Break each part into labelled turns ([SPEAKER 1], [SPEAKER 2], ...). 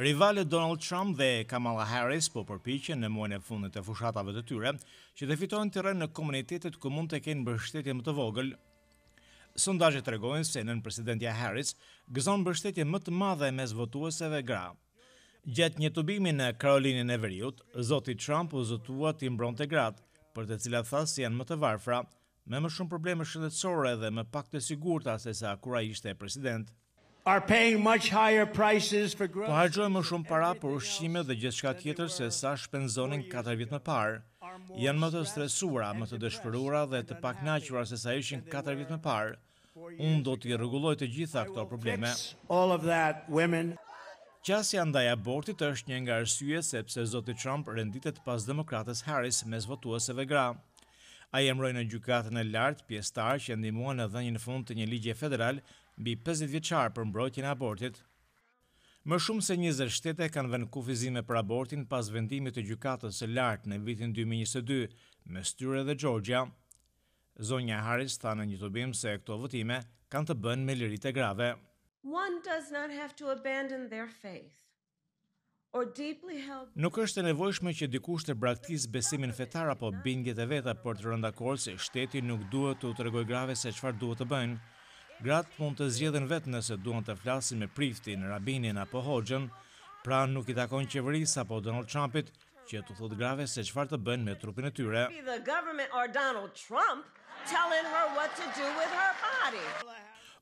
[SPEAKER 1] Rivalët Donald Trump dhe Kamala Harris po përpiqen në muajin e fundit të fushatave të tyre që të fitojnë terren në komunitetet ku mund të kenë mbështetje më të vogël. Sondazhet tregojnë se nënpresidentja Harris gëzon mbështetje më të madhe mes votuesve gra. Gjatë një tubimi në Karolinën e Veriut, zoti Trump u zotua t'i mbronte gratë, për të cilat tha se janë më të varfra, Me më shumë probleme shëndetësore dhe më pak të sigurta se sa kur ai ishte president. Po harxhojnë më shumë para për ushqimet dhe gjithçka tjetër se sa shpenzonin katër vjet më parë. Janë më të stresuara, më të dëshpëruara dhe të pakënaqura se sa ishin katër vjet më parë. Unë do t'i rregulloj të gjitha këto probleme. Qasja ndaj abortit është një nga arsyet sepse zoti Trump renditet pas demokrates Harris mes votuesve gra. Ai emëroi në Gjykatën e Lartë pjesëtarë që ndihmuan në dhënien fund të një ligji federal mbi pesëdhjetëvjeçar për mbrojtjen e abortit. Më shumë se njëzet shtete kanë vënë kufizime për abortin pas vendimit të Gjykatës së Lartë në vitin dy mijë e njëzet e dy, mes tyre edhe Xhorxhia. Zonja Harris tha në një tubim se këto votime kanë të bëjnë me liritë e grave. Nuk është e nevojshme që dikush të braktisë besimin fetar apo bindjet e veta për të rënë dakord se shteti nuk duhet t'u tregojë grave se çfarë duhet të bëjnë. Gratë mund të zgjedhin vetë nëse duan të flasin me priftin, rabinin apo hoxhën, pra nuk i takon qeverisë apo Donald Trumpit që t'u thotë grave se çfarë të bëjnë me trupin e tyre.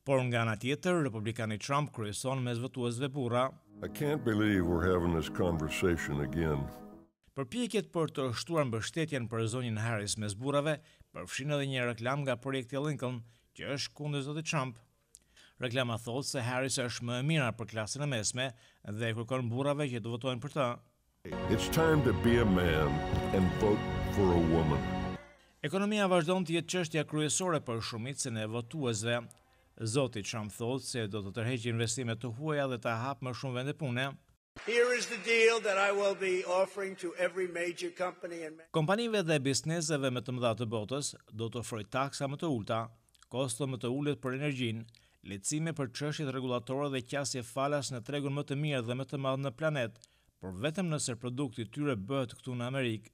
[SPEAKER 1] Por nga ana tjetër, republikani Trump kryeson mes votuesve burra.
[SPEAKER 2] I can't believe we're having this conversation again.
[SPEAKER 1] Përpjekjet për të shtuar mbështetjen për zonjën Harris mes burrave përfshijnë edhe një reklamë nga projekti Lincoln, që është kundër zotit Trump. Reklama thotë se Harris është më e mira për klasën e mesme dhe u kërkon burrave që të votojnë për të.
[SPEAKER 2] It's time to be a man and vote for a woman.
[SPEAKER 1] Ekonomia vazhdon të jetë çështja kryesore për shumicën e votuesve. Zoti Trump thotë se do të tërheqë investime të huaja dhe të hapë më shumë vende pune. Kompanive dhe bizneseve më të mëdha të botës do t'u ofroj taksa më të ulëta, kosto më të ulët për energjinë, lehtësime për çështjet rregullatore dhe qasje falas në tregun më të mirë dhe më të madh në planet, por vetëm nëse produkti i tyre bëhet këtu në Amerikë.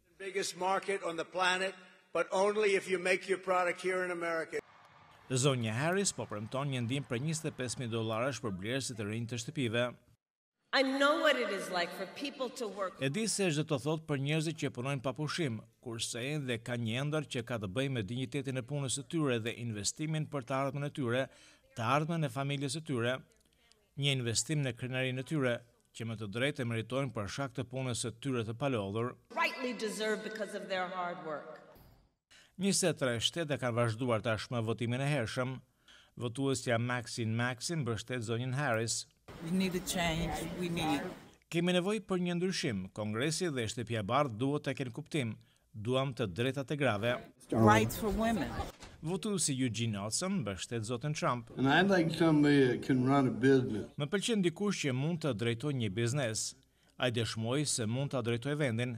[SPEAKER 1] Zonja Harris po premton një ndihmë prej njëzet e pesë mijë dollarësh për blerësit e rinj të shtëpive. E di se ç'do të thotë për njerëzit që punojnë pa pushim, kur se ende ka një ëndërr që ka të bëjë me dinjitetin e punës së tyre dhe investimin për të ardhmen e tyre, të ardhmen e familjes së tyre. Një investim në krenarinë e tyre, që me të drejtë e meritojnë për shkak të punës së tyre të palodhur.
[SPEAKER 3] Njëzet e
[SPEAKER 1] tre shtete kanë vazhduar tashmë votimin e hershëm. Votuesja Maxine Maxi mbështet zonjën Harris.
[SPEAKER 4] We need a change, we need.
[SPEAKER 1] Kemi nevojë për një ndryshim. Kongresi dhe Shtëpia e Bardhë duhet të kenë kuptim. Duam të drejtat e grave.
[SPEAKER 4] Rights for women.
[SPEAKER 1] Votuesi Eugene Nelson mbështet zotin Trump.
[SPEAKER 5] And I'd like somebody that can run a business.
[SPEAKER 1] Më pëlqen dikush që mund të drejtojë një biznes. Ai dëshmoi se mund ta drejtojë vendin.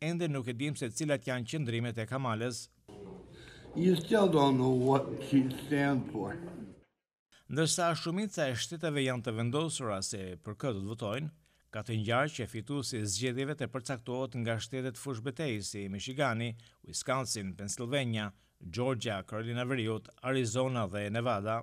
[SPEAKER 1] Ende nuk e dimë se cilat janë qëndrimet e Kamalës.
[SPEAKER 5] You still don't know what she stands for.
[SPEAKER 1] Ndërsa shumica e shteteve janë të vendosura se për kë do të votojnë, ka të ngjarë që fituesi i zgjedhjeve të përcaktohet nga shtetet fushëbetejë si Michigani, Wisconsin, Pennsylvania, Georgia, Karolina e Veriut, Arizona dhe Nevada.